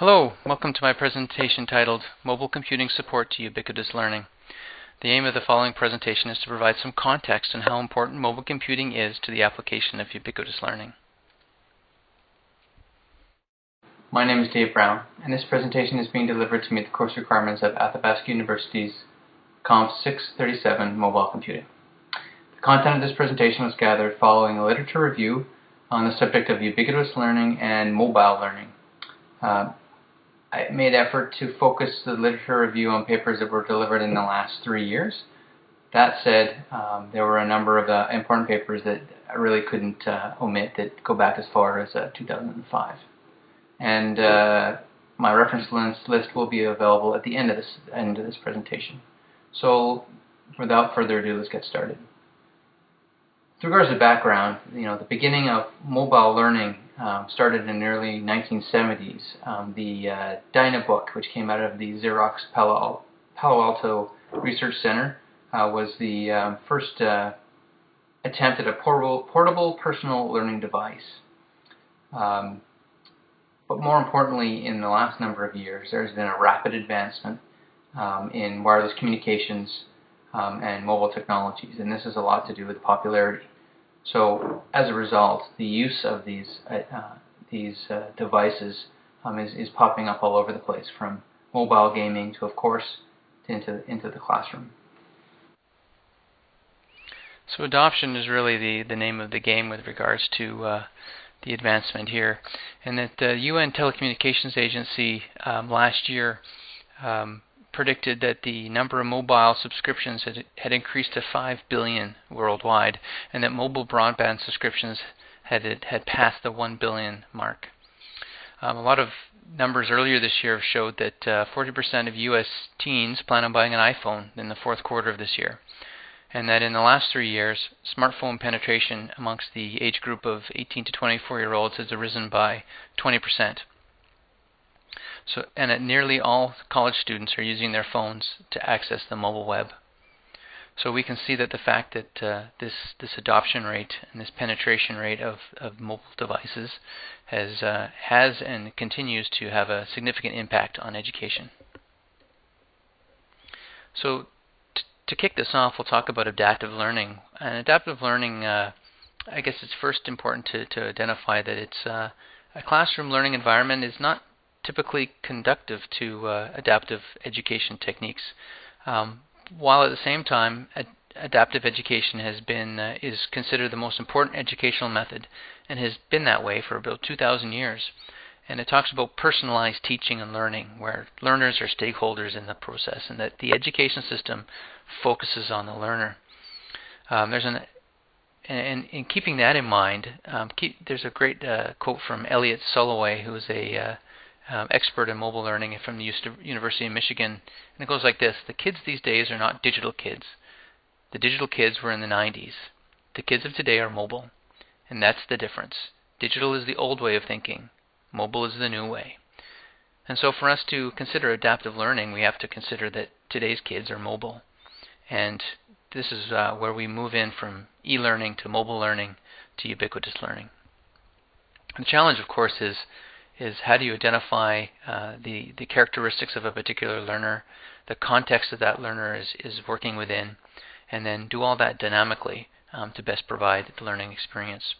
Hello, welcome to my presentation titled Mobile Computing Support to Ubiquitous Learning. The aim of the following presentation is to provide some context on how important mobile computing is to the application of ubiquitous learning. My name is Dave Brown, and this presentation is being delivered to meet the course requirements of Athabasca University's COMP 637 Mobile Computing. The content of this presentation was gathered following a literature review on the subject of ubiquitous learning and mobile learning. Uh, I made effort to focus the literature review on papers that were delivered in the last three years. That said, um, there were a number of uh, important papers that I really couldn't uh, omit that go back as far as uh, 2005. And uh, my reference list will be available at the end of this end of this presentation. So, without further ado, let's get started. With regards to background, you know, the beginning of mobile learning um, started in the early 1970s. Um, the uh, Dynabook, which came out of the Xerox Palo, Alto Research Center, uh, was the um, first uh, attempt at a portable, portable personal learning device. Um, but more importantly, in the last number of years, there's been a rapid advancement um, in wireless communications um, and mobile technologies, and this has a lot to do with popularity. So as a result, the use of these uh, uh, these uh, devices um, is, is popping up all over the place, from mobile gaming to, of course, into into the classroom. So adoption is really the, the name of the game with regards to uh, the advancement here, and that the UN Telecommunications Agency um, last year um, predicted that the number of mobile subscriptions had, had increased to 5 billion worldwide, and that mobile broadband subscriptions had had passed the 1 billion mark. Um, a lot of numbers earlier this year showed that uh, 40% of U.S. teens plan on buying an iPhone in the fourth quarter of this year, and that in the last three years, smartphone penetration amongst the age group of 18 to 24 year olds has arisen by 20 percent. So, and nearly all college students are using their phones to access the mobile web. So we can see that the fact that uh, this this adoption rate and this penetration rate of, of mobile devices has uh, has and continues to have a significant impact on education. So to kick this off, we'll talk about adaptive learning. And adaptive learning, uh, I guess it's first important to, to identify that it's uh, a classroom learning environment is not typically conductive to uh, adaptive education techniques, um, while at the same time ad- adaptive education has been uh, is considered the most important educational method and has been that way for about 2,000 years. And it talks about personalized teaching and learning, where learners are stakeholders in the process, and that the education system focuses on the learner. Um, there's an and in keeping that in mind, um, keep, there's a great uh, quote from Elliot Soloway, who's a uh, um, expert in mobile learning from the University of Michigan. And it goes like this The kids these days are not digital kids. The digital kids were in the 90s. The kids of today are mobile. And that's the difference. Digital is the old way of thinking, mobile is the new way. And so, for us to consider adaptive learning, we have to consider that today's kids are mobile. And this is uh, where we move in from e learning to mobile learning to ubiquitous learning. The challenge, of course, is is how do you identify uh, the the characteristics of a particular learner, the context that that learner is is working within, and then do all that dynamically um, to best provide the learning experience.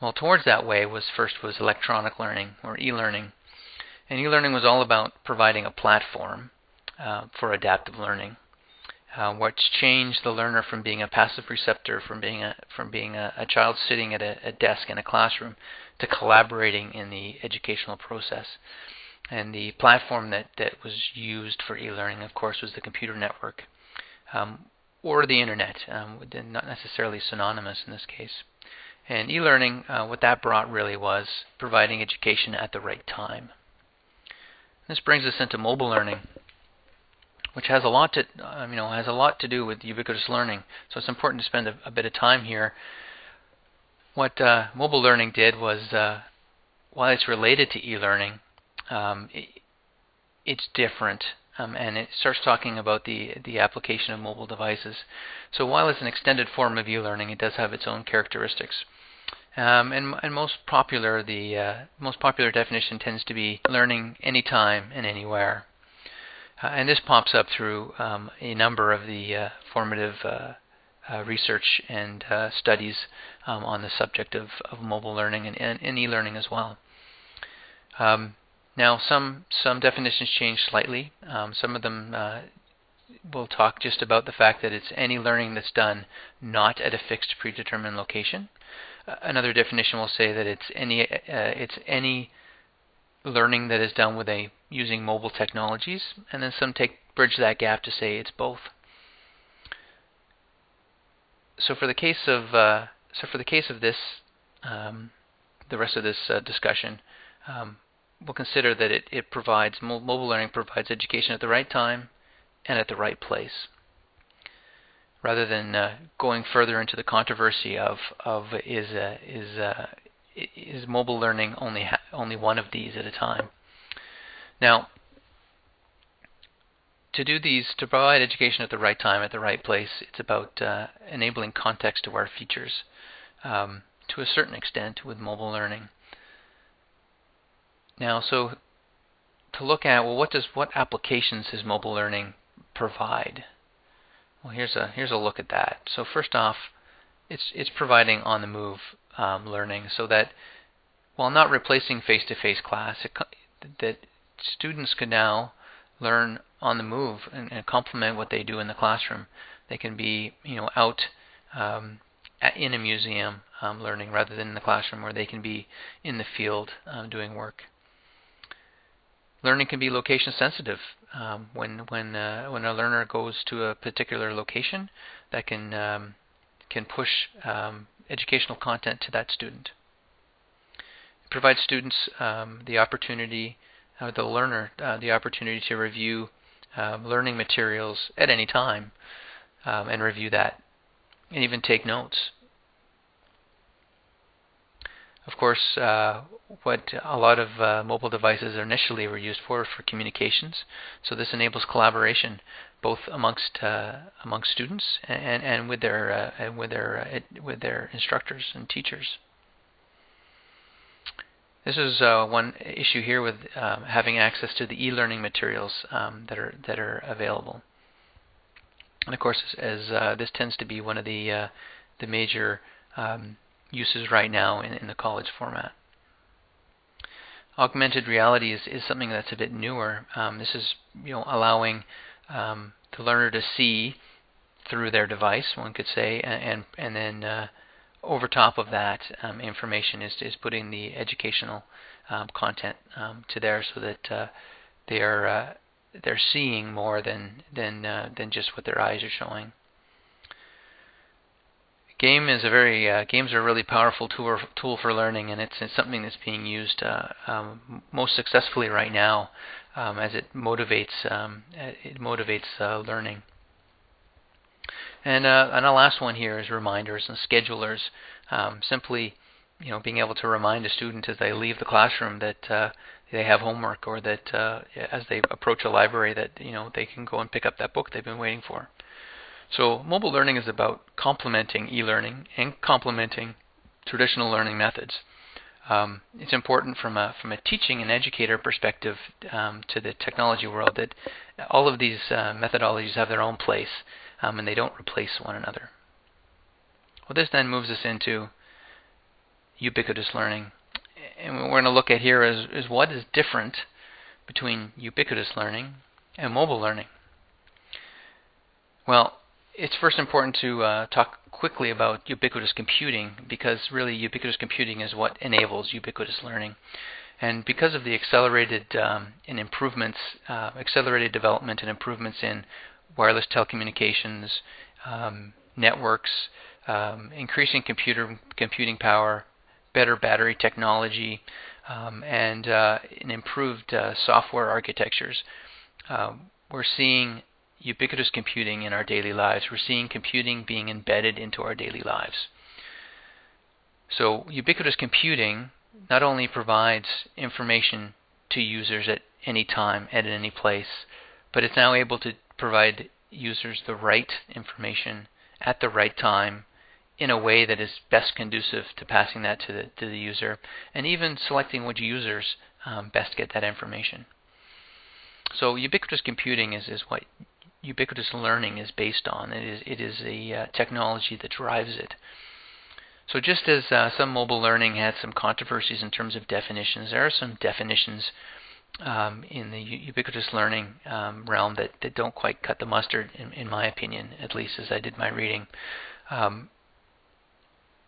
Well, towards that way was first was electronic learning or e-learning, and e-learning was all about providing a platform uh, for adaptive learning uh, which changed the learner from being a passive receptor, from being a from being a, a child sitting at a, a, desk in a classroom, to collaborating in the educational process. And the platform that, that was used for e-learning, of course, was the computer network, um, or the internet, um, not necessarily synonymous in this case. And e-learning, uh, what that brought really was providing education at the right time. This brings us into mobile learning which has a lot to um, you know has a lot to do with ubiquitous learning. So it's important to spend a, a bit of time here. What uh, mobile learning did was, uh, while it's related to e-learning, um, it, it's different, um, and it starts talking about the the application of mobile devices. So while it's an extended form of e-learning, it does have its own characteristics. Um, and, and, most popular, the uh, most popular definition tends to be learning anytime and anywhere. Uh, and this pops up through um, a number of the uh, formative uh, uh, research and uh, studies um, on the subject of, of mobile learning and, and, and e-learning as well. Um, now, some some definitions change slightly. Um, some of them will talk just about the fact that it's any learning that's done not at a fixed predetermined location. another definition will say that it's any it's any learning that is done with a using mobile technologies, and then some take bridge that gap to say it's both. So for the case of uh, so for the case of this, um, the rest of this uh, discussion, um, we'll consider that it, it provides mobile learning provides education at the right time and at the right place. Rather than uh, going further into the controversy of of is uh, is uh, is mobile learning only ha- only one of these at a time. Now, to do these, to provide education at the right time, at the right place, it's about uh, enabling context-aware features um, to a certain extent with mobile learning. Now, so to look at, well, what does what applications does mobile learning provide? Well, here's a here's a look at that. So first off, it's it's providing on-the-move um, learning, so that while not replacing face-to-face class, it, that students can now learn on the move and, and, complement what they do in the classroom. They can be, you know, out um, at, in a museum um, learning rather than in the classroom, or they can be in the field um, doing work. Learning can be location sensitive. Um, when when uh, when a learner goes to a particular location, that can um, can push um, educational content to that student. It provides students the opportunity uh, the learner uh, the opportunity to review um, learning materials at any time um, and review that and even take notes. Of course, uh, what a lot of uh, mobile devices initially were used for for communications. So this enables collaboration both amongst uh, amongst students and, and with their uh, and with their with their instructors and teachers. This is uh, one issue here with um, having access to the e-learning materials um, that are that are available. And of course, as uh, this tends to be one of the uh, the major um, uses right now in, in, the college format. Augmented reality is, is something that's a bit newer. Um, this is you know allowing um, the learner to see through their device, one could say, and and, then uh, over top of that um, information is, is putting the educational um, content um, to there so that uh, they are uh, they're seeing more than than uh, than just what their eyes are showing. Game is a very uh, games are a really powerful tool tool for learning, and it's, it's something that's being used uh, um, most successfully right now um, as it motivates um, it motivates uh, learning. And uh, and the last one here is reminders and schedulers. Um, simply, you know, being able to remind a student as they leave the classroom that uh, they have homework, or that uh, as they approach a library, that you know they can go and pick up that book they've been waiting for. So mobile learning is about complementing e-learning and complementing traditional learning methods. Um, it's important from a from a teaching and educator perspective um, to the technology world that all of these uh, methodologies have their own place um, and they don't replace one another. Well, this then moves us into ubiquitous learning. And what we're going to look at here is, is what is different between ubiquitous learning and mobile learning. Well, it's first important to uh, talk quickly about ubiquitous computing because really ubiquitous computing is what enables ubiquitous learning. And because of the accelerated um, and improvements, uh, accelerated development and improvements in wireless telecommunications, um, networks, um, increasing computer computing power, better battery technology, um, and uh, improved uh, software architectures. Uh, we're seeing ubiquitous computing in our daily lives. We're seeing computing being embedded into our daily lives. So ubiquitous computing not only provides information to users at any time, at any place, but it's now able to provide users the right information at the right time in a way that is best conducive to passing that to the to the user, and even selecting which users um, best get that information. So ubiquitous computing is, is what ubiquitous learning is based on. It is it is a uh, technology that drives it. So just as uh, some mobile learning had some controversies in terms of definitions, there are some definitions um, in the ubiquitous learning um, realm that, that don't quite cut the mustard, in, in, my opinion, at least as I did my reading. Um,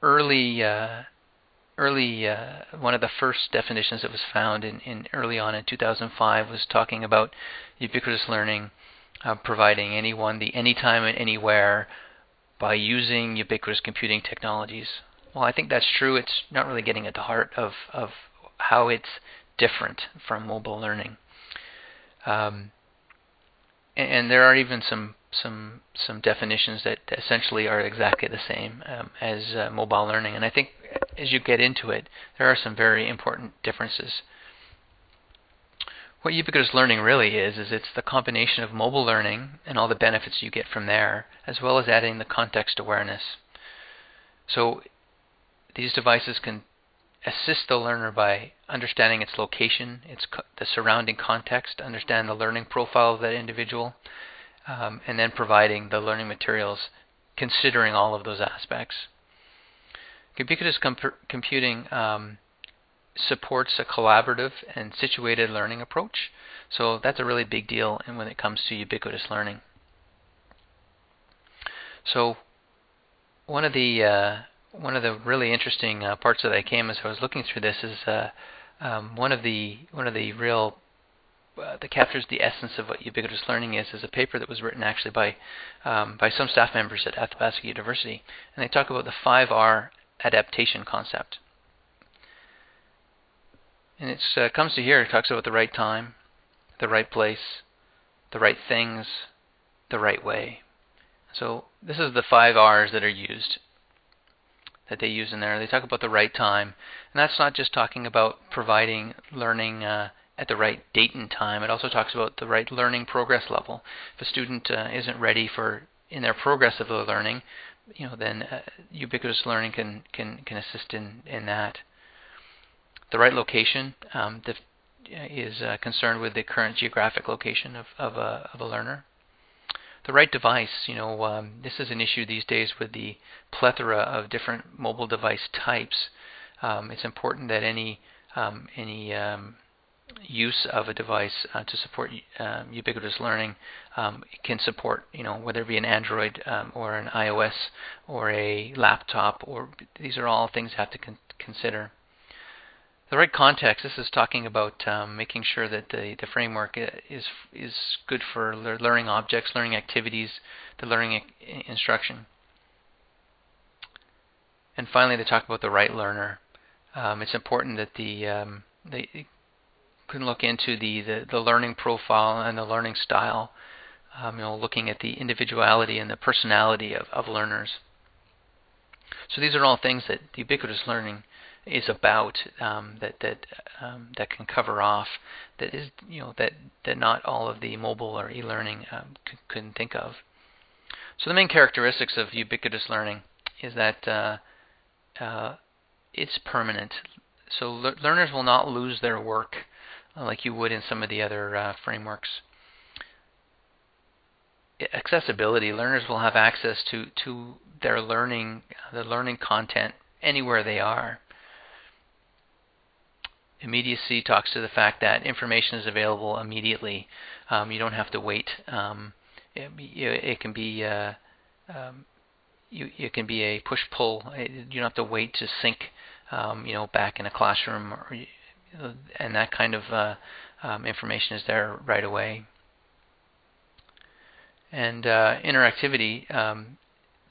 early, uh, early, uh, one of the first definitions that was found in, in, early on in 2005 was talking about ubiquitous learning, providing anyone the anytime and anywhere by using ubiquitous computing technologies. Well, I think that's true. It's not really getting at the heart of, of how it's different from mobile learning. Um, and, and, there are even some some some definitions that essentially are exactly the same um, as uh, mobile learning. And I think as you get into it, there are some very important differences. What ubiquitous learning really is is it's the combination of mobile learning and all the benefits you get from there, as well as adding the context awareness. So these devices can assist the learner by understanding its location, its co- the surrounding context, understand the learning profile of that individual, um, and then providing the learning materials considering all of those aspects. Ubiquitous comp- computing um, supports a collaborative and situated learning approach, so that's a really big deal when it comes to ubiquitous learning. So one of the uh, one of the really interesting uh, parts that I came as I was looking through this is uh, um, one of the one of the real uh, that captures the essence of what ubiquitous learning is is a paper that was written actually by um, by some staff members at Athabasca University, and they talk about the 5R adaptation concept. And it uh, comes to here. It talks about the right time, the right place, the right things, the right way. So this is the five R's that are used that they use in there. They talk about the right time, and that's not just talking about providing learning uh, at the right date and time. It also talks about the right learning progress level. If a student uh, isn't ready for in their progress of their learning, you know, then uh, ubiquitous learning can can can assist in in that. The right location um, uh, concerned with the current geographic location of of a of a learner the right device. You know, um, this is an issue these days with the plethora of different mobile device types. Um, it's important that any um, any um, use of a device uh, to support uh, ubiquitous learning um, can support, you know, whether it be an Android um, or an iOS or a laptop, or these are all things you have to con- consider the right context. This is talking about um, making sure that the, the framework is is good for learning objects, learning activities, the learning instruction. And finally, they talk about the right learner. Um, it's important that the um, they can look into the, the, the, learning profile and the learning style. Um, you know, looking at the individuality and the personality of, of learners. So these are all things that the ubiquitous learning is about um, that that um, that can cover off that is you know that that not all of the mobile or e-learning um, c- couldn't think of. So the main characteristics of ubiquitous learning is that uh, uh, it's permanent. So le- learners will not lose their work uh, like you would in some of the other uh, frameworks. Accessibility: learners will have access to to their learning, the learning content anywhere they are. Immediacy talks to the fact that information is available immediately. Um, you don't have to wait. Um, it, it, can be uh, um, you, it can be a push pull. You don't have to wait to sync, um, you know, back in a classroom, or, and that kind of uh, um, information is there right away. And uh, interactivity. Um,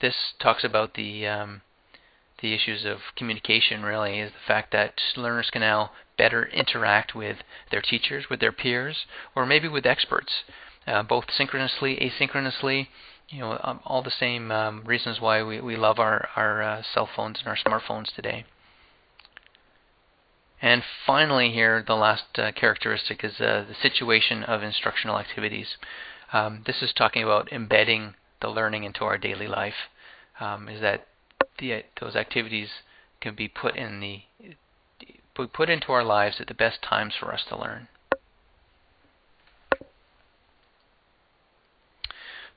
this talks about the the issues of communication really is the fact that learners can now better interact with their teachers, with their peers, or maybe with experts, uh, both synchronously, asynchronously. You know, um, all the same um, reasons why we, we love our, our uh, cell phones and our smartphones today. And finally, here, the last uh, characteristic is uh, the situation of instructional activities. Um, this is talking about embedding the learning into our daily life. Um, is that the, those activities can be put in the put into our lives at the best times for us to learn.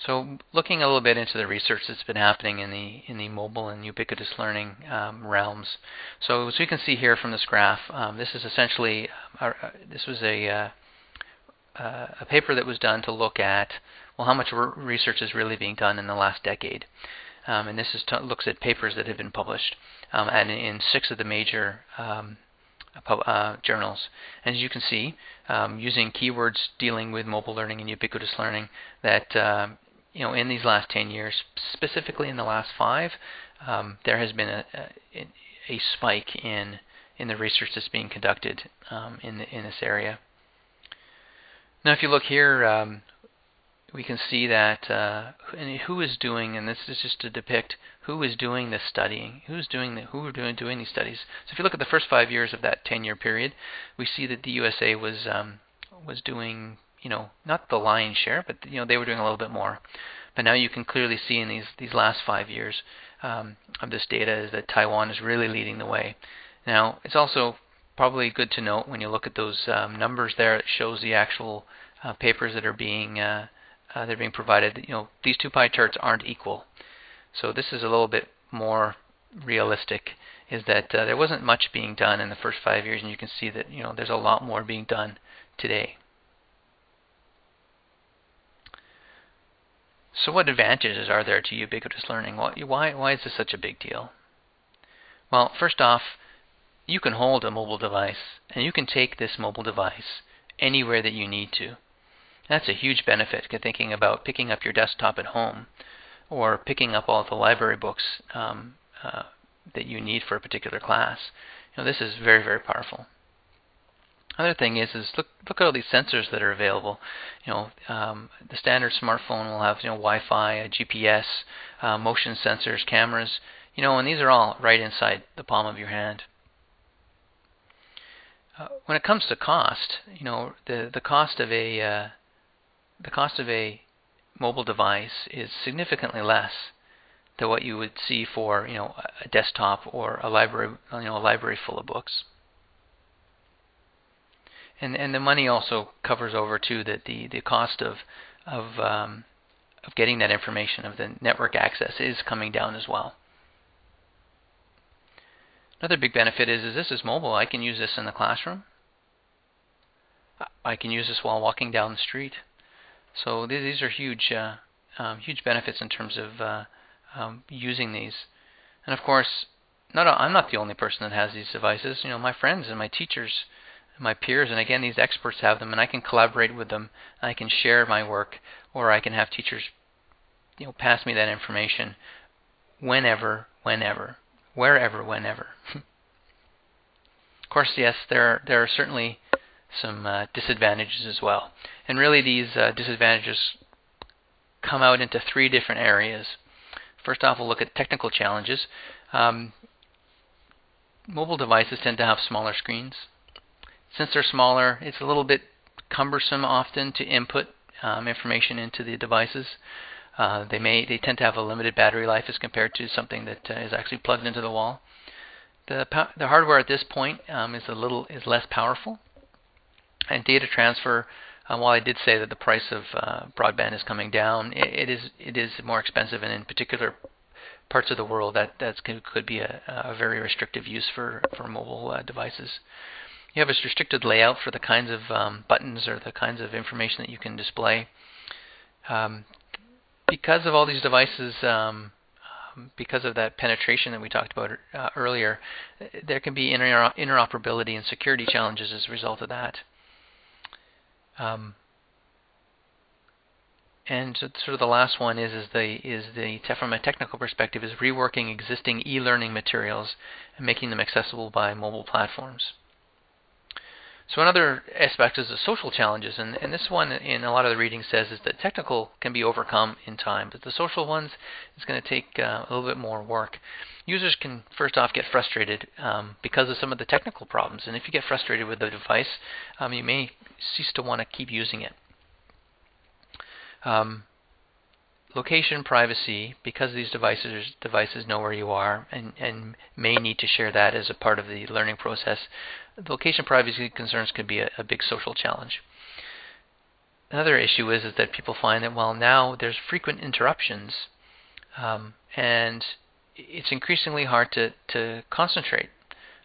So, looking a little bit into the research that's been happening in the in the mobile and ubiquitous learning um, realms. So, as you can see here from this graph, um, this is essentially uh, uh, this was a uh, uh, a paper that was done to look at well how much research is really being done in the last decade, um, and this is t- looks at papers that have been published um, and in six of the major um, uh, journals. As you can see, um, using keywords dealing with mobile learning and ubiquitous learning, that uh, you know, in these last 10 years, specifically in the last five, um, there has been a, a, a, spike in in the research that's being conducted um, in the, in this area. Now, if you look here, um, we can see that uh, who is doing, and this is just to depict who is doing this studying, who's doing the, who are doing doing these studies. So, if you look at the first five years of that 10-year period, we see that the USA was um, was doing you know, not the lion's share, but you know, they were doing a little bit more. But now you can clearly see in these these last five years um, of this data is that Taiwan is really leading the way. Now, it's also probably good to note when you look at those um, numbers there, it shows the actual uh, papers that are being uh, uh, they're being provided. You know, these two pie charts aren't equal, so this is a little bit more realistic. Is that uh, there wasn't much being done in the first five years, and you can see that you know there's a lot more being done today. So, what advantages are there to ubiquitous learning? Why, why is this such a big deal? Well, first off, you can hold a mobile device, and you can take this mobile device anywhere that you need to. That's a huge benefit. Thinking about picking up your desktop at home, or picking up all the library books um, uh, that you need for a particular class. You know, this is very, very powerful. Other thing is, is look look at all these sensors that are available. You know, um, the standard smartphone will have you know Wi-Fi, GPS, uh, motion sensors, cameras. You know, and these are all right inside the palm of your hand. Uh, when it comes to cost, you know, the the cost of a uh, the cost of a mobile device is significantly less than what you would see for you know a desktop or a library you know a library full of books and and the money also covers over too that the the cost of of um, of getting that information of the network access is coming down as well. Another big benefit is is this is mobile. I can use this in the classroom. I can use this while walking down the street. So these are huge uh, um, huge benefits in terms of uh, um, using these. And of course, not a, I'm not the only person that has these devices. You know, my friends and my teachers and my peers, and again, these experts have them, and I can collaborate with them. I can share my work, or I can have teachers, you know, pass me that information whenever, whenever, wherever, whenever. of course, yes, there there are certainly some uh, disadvantages as well, and really these uh, disadvantages come out into three different areas. First off, we'll look at technical challenges. Um, mobile devices tend to have smaller screens. Since they're smaller, it's a little bit cumbersome often to input um, information into the devices. Uh, they may they tend to have a limited battery life as compared to something that uh, is actually plugged into the wall. The the hardware at this point um, is a little is less powerful, and data transfer. Uh, while I did say that the price of uh, broadband is coming down, it, it is it is more expensive, and in particular parts of the world that that could, could be a, a very restrictive use for for mobile uh, devices you have a restricted layout for the kinds of um, buttons or the kinds of information that you can display. Um, because of all these devices, um, um because of that penetration that we talked about uh, earlier, there can be inter- interoperability and security challenges as a result of that. Um, and sort of the last one is is the is the from a technical perspective is reworking existing e-learning materials and making them accessible by mobile platforms. So another aspect is the social challenges, and, and this one in a lot of the reading says is that technical can be overcome in time, but the social ones is going to take uh, a little bit more work. Users can first off get frustrated um, because of some of the technical problems, and if you get frustrated with the device, um, you may cease to want to keep using it. Um, location privacy, because these devices devices know where you are and, and may need to share that as a part of the learning process, location privacy concerns could be a, a big social challenge. Another issue is, is that people find that while now there's frequent interruptions um, and it's increasingly hard to, to concentrate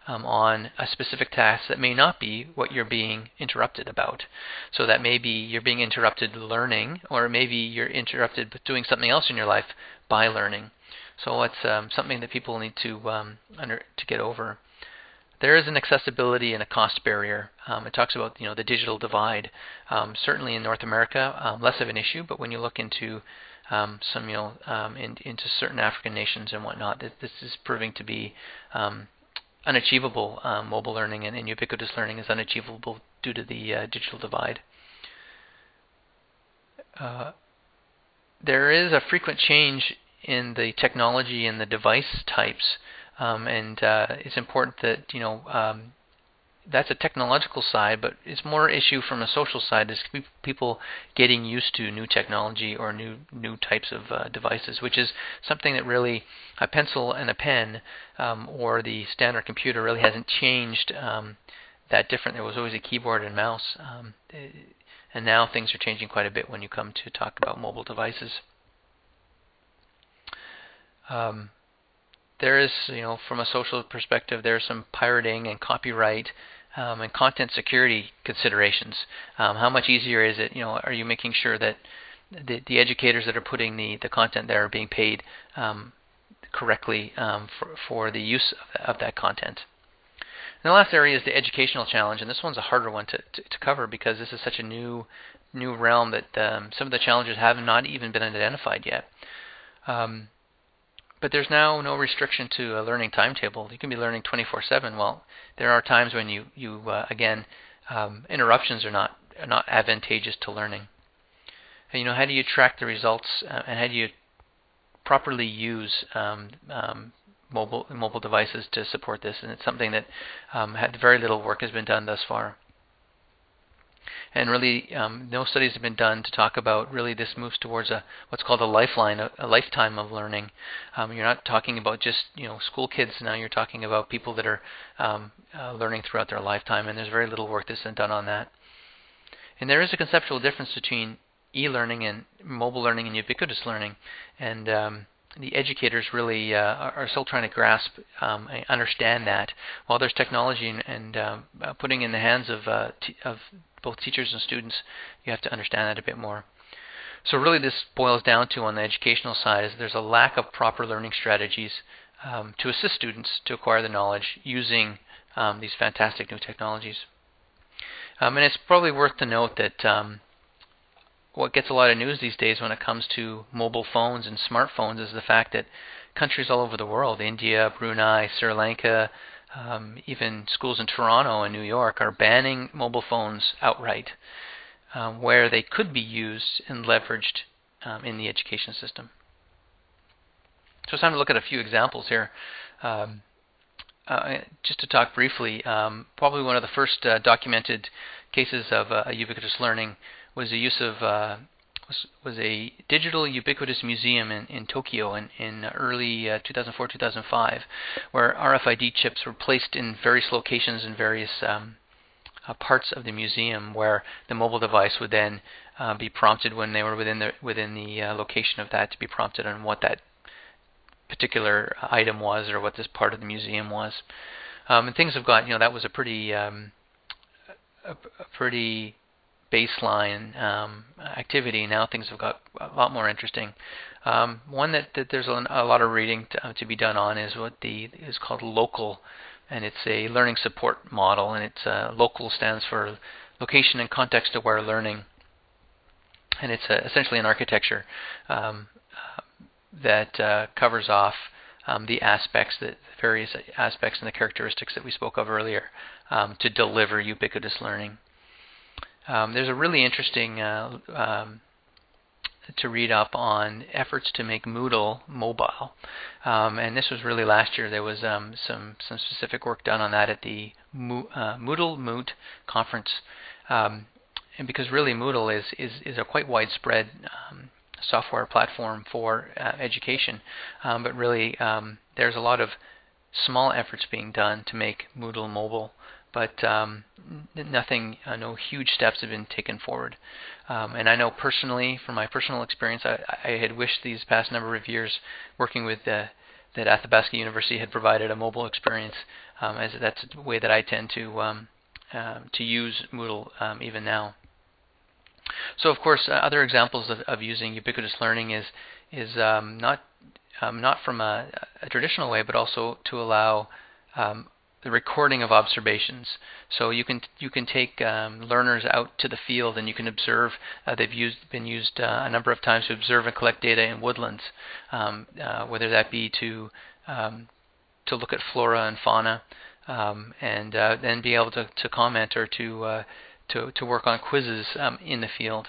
um, on a specific task that may not be what you're being interrupted about. So that maybe you're being interrupted learning, or maybe you're interrupted doing something else in your life by learning. So it's um, something that people need to um, under, to get over. There is an accessibility and a cost barrier. Um, it talks about you know the digital divide. Um, certainly in North America, um, less of an issue, but when you look into um, some you know um, in, into certain African nations and whatnot. This, this is proving to be um, unachievable. Mobile learning and, and, ubiquitous learning is unachievable due to the uh, digital divide. Uh, there is a frequent change in the technology and the device types, um, and uh, it's important that you know um, that's a technological side, but it's more issue from a social side. Is people getting used to new technology or new new types of uh, devices, which is something that really a pencil and a pen um, or the standard computer really hasn't changed um, that different. There was always a keyboard and mouse, um, and now things are changing quite a bit when you come to talk about mobile devices. Um, there is, you know, from a social perspective, there's some pirating and copyright um, and content security considerations. Um, how much easier is it? You know, are you making sure that the, the educators that are putting the, the content there are being paid um, correctly um, for, for the use of, of that content? And the last area is the educational challenge, and this one's a harder one to, to, to cover because this is such a new new realm that um, some of the challenges have not even been identified yet. Um, but there's now no restriction to a learning timetable. You can be learning 24/7. Well, there are times when you you uh, again um, interruptions are not are not advantageous to learning. And, you know, how do you track the results uh, and how do you properly use um, um, mobile mobile devices to support this? And it's something that um, had very little work has been done thus far and really um, no studies have been done to talk about really this moves towards a what's called a lifeline, a, a lifetime of learning. Um, you're not talking about just you know school kids now. You're talking about people that are um, uh, learning throughout their lifetime, and there's very little work that's been done on that. And there is a conceptual difference between e-learning and mobile learning and ubiquitous learning, and um, the educators really uh, are still trying to grasp, um, understand that. While there's technology and, and um, uh, putting in the hands of uh, t- of both teachers and students, you have to understand that a bit more. So really, this boils down to on the educational side is there's a lack of proper learning strategies um, to assist students to acquire the knowledge using um, these fantastic new technologies. Um, and it's probably worth to note that what gets a lot of news these days when it comes to mobile phones and smartphones is the fact that countries all over the world, India, Brunei, Sri Lanka, um, even schools in Toronto and New York are banning mobile phones outright, um, where they could be used and leveraged um, in the education system. So it's time to look at a few examples here. Um, uh, just to talk briefly, um, probably one of the first uh, documented cases of uh, ubiquitous learning was the use of uh, was, was a digital ubiquitous museum in, in Tokyo in, in early uh, 2004-2005, where RFID chips were placed in various locations in various um, uh, parts of the museum, where the mobile device would then uh, be prompted when they were within the within the uh, location of that to be prompted on what that particular item was or what this part of the museum was. Um, and things have got you know that was a pretty um, a, a pretty baseline um, activity. Now things have got a lot more interesting. Um, one that, that there's a, lot of reading to, uh, to, be done on is what the is called local, and it's a learning support model. And it's uh, local stands for location and context aware learning, and it's uh, essentially an architecture um, uh, that covers off. Um, the aspects that various aspects and the characteristics that we spoke of earlier um, to deliver ubiquitous learning. Um, there's a really interesting uh, um, to read up on efforts to make Moodle mobile, um, and this was really last year. There was um, some some specific work done on that at the Mo- uh, Moodle Moot conference, um, and because really Moodle is is is a quite widespread um, software platform for uh, education, but really there's a lot of small efforts being done to make Moodle mobile, but um, nothing, uh, no huge steps have been taken forward. Um, and I know personally, from my personal experience, I, I, had wished these past number of years working with uh, that Athabasca University had provided a mobile experience, um, as that's the way that I tend to uh, to use Moodle um, even now. So, of course, uh, other examples of, of, using ubiquitous learning is is not not from a, a, traditional way, but also to allow the recording of observations. So you can you can take um, learners out to the field and you can observe. Uh, they've used been used uh, a number of times to observe and collect data in woodlands, um, uh, whether that be to um, to look at flora and fauna, um, and uh, then be able to, to comment or to uh, to to work on quizzes um, in the field.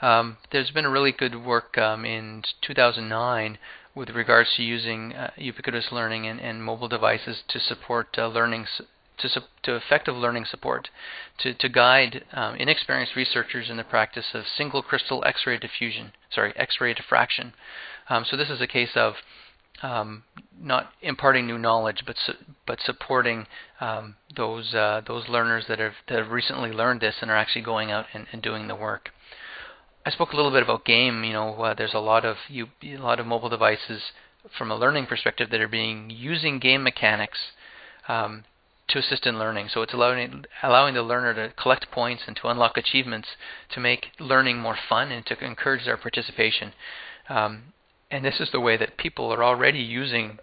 Um, there's been a really good work um, in 2009 with regards to using uh, ubiquitous learning and, and, mobile devices to support uh, learning to, su- to, effective learning support, to, to guide um, inexperienced researchers in the practice of single crystal X-ray diffusion, sorry, X-ray diffraction. Um, so this is a case of um, not imparting new knowledge, but su- but supporting um, those uh, those learners that have that have recently learned this and are actually going out and, and doing the work. I spoke a little bit about game. You know, uh, there's a lot of you, a lot of mobile devices from a learning perspective that are being using game mechanics um, to assist in learning. So it's allowing allowing the learner to collect points and to unlock achievements to make learning more fun and to encourage their participation. Um, and this is the way that people are already using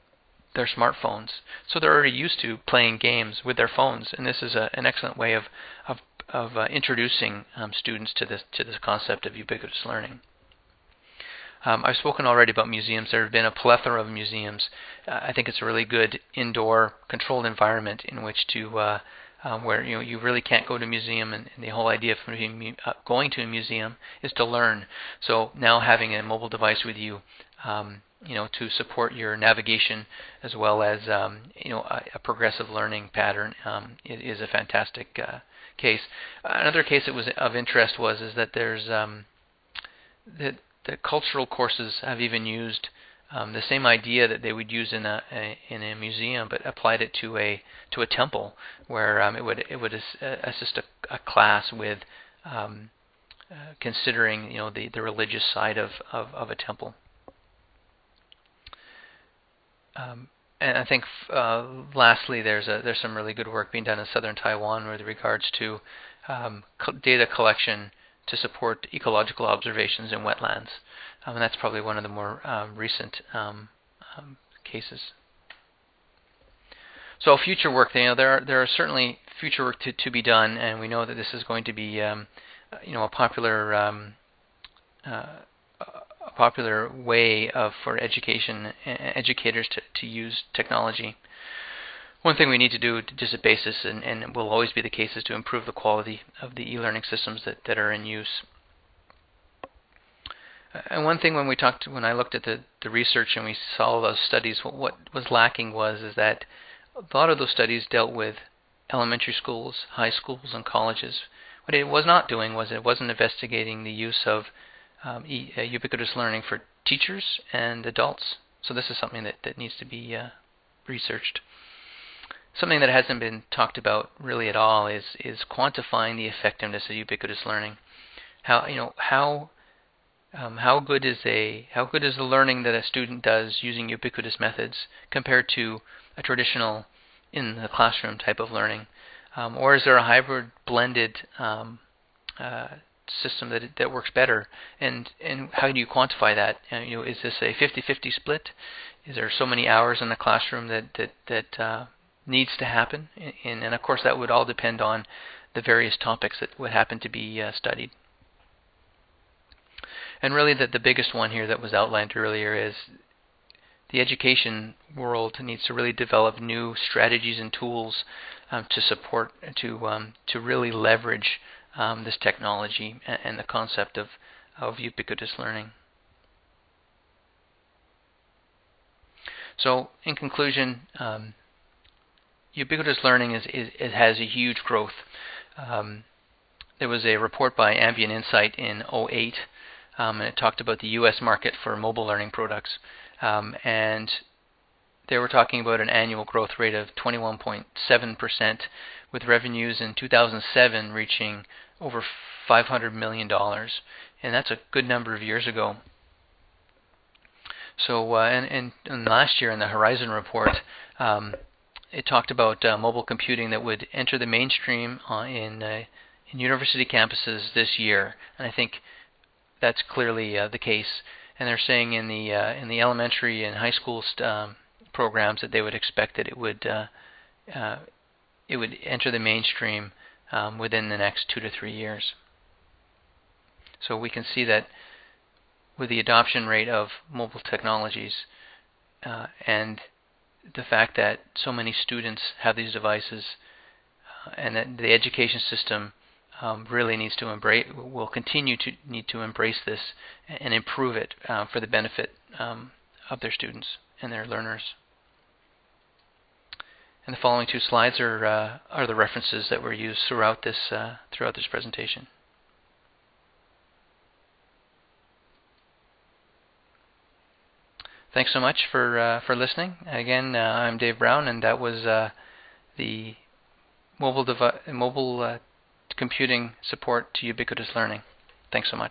their smartphones. So they're already used to playing games with their phones, and this is a, an excellent way of, of of uh, introducing um, students to this to this concept of ubiquitous learning. Um, I've spoken already about museums. There have been a plethora of museums. Uh, I think it's a really good indoor controlled environment in which to uh, um, where you know you really can't go to a museum, and, and the whole idea of uh, going to a museum is to learn. So now having a mobile device with you, um, you know, to support your navigation as well as um, you know a, a, progressive learning pattern um, is a fantastic uh, case. Another case that was of interest was is that there's um, that the cultural courses have even used um, the same idea that they would use in a, a, in a museum, but applied it to a to a temple, where um, it would it would uh, assist a, a class with um, uh, considering you know the, the religious side of, of, of a temple. Um, and I think uh, lastly, there's a, there's some really good work being done in southern Taiwan with regards to um, co- data collection to support ecological observations in wetlands, um, and that's probably one of the more um, recent um, um, cases. So future work, you know, there are, there are certainly future work to, to be done, and we know that this is going to be, um, you know, a popular uh, a popular way of for education educators to, to use technology. One thing we need to do just a basis, and, and will always be the case, is to improve the quality of the e-learning systems that, that are in use. And one thing when we talked, when I looked at the, the research and we saw those studies, what, what was lacking was is that a lot of those studies dealt with elementary schools, high schools, and colleges. What it was not doing was it wasn't investigating the use of um, e- uh, ubiquitous learning for teachers and adults. So this is something that, that needs to be uh, researched. Something that hasn't been talked about really at all is is quantifying the effectiveness of ubiquitous learning. How you know how um, how good is a how good is the learning that a student does using ubiquitous methods compared to a traditional in the classroom type of learning, um, or is there a hybrid blended um, uh, system that that works better? And and how do you quantify that? Uh, you know, is this a 50-50 split? Is there so many hours in the classroom that that that uh, needs to happen? And, and of course, that would all depend on the various topics that would happen to be uh, studied. And really, the, the biggest one here that was outlined earlier is the education world needs to really develop new strategies and tools um, to support to um, to really leverage um, this technology and, and, the concept of, of ubiquitous learning. So, in conclusion, um, ubiquitous learning is, is, has a huge growth. Um, there was a report by Ambient Insight in 08 um, and it talked about the U.S. market for mobile learning products, um, and they were talking about an annual growth rate of 21.7%, with revenues in 2007 reaching over 500 million dollars, and that's a good number of years ago. So, uh, and, and, and, last year in the Horizon report, um, it talked about uh, mobile computing that would enter the mainstream uh, in uh, in university campuses this year, and I think that's clearly uh, the case. And they're saying in the in the elementary and high school st- um, programs that they would expect that it would it would enter the mainstream um, within the next two to three years. So we can see that with the adoption rate of mobile technologies uh, and the fact that so many students have these devices uh, and that the education system um, really needs to embrace will continue to need to embrace this and improve it uh, for the benefit um, of their students and their learners. And the following two slides are uh, are the references that were used throughout this uh, throughout this presentation. Thanks so much for uh, for listening. Again, uh, I'm Dave Brown, and that was uh, the mobile mobile uh, computing support to ubiquitous learning. Thanks so much.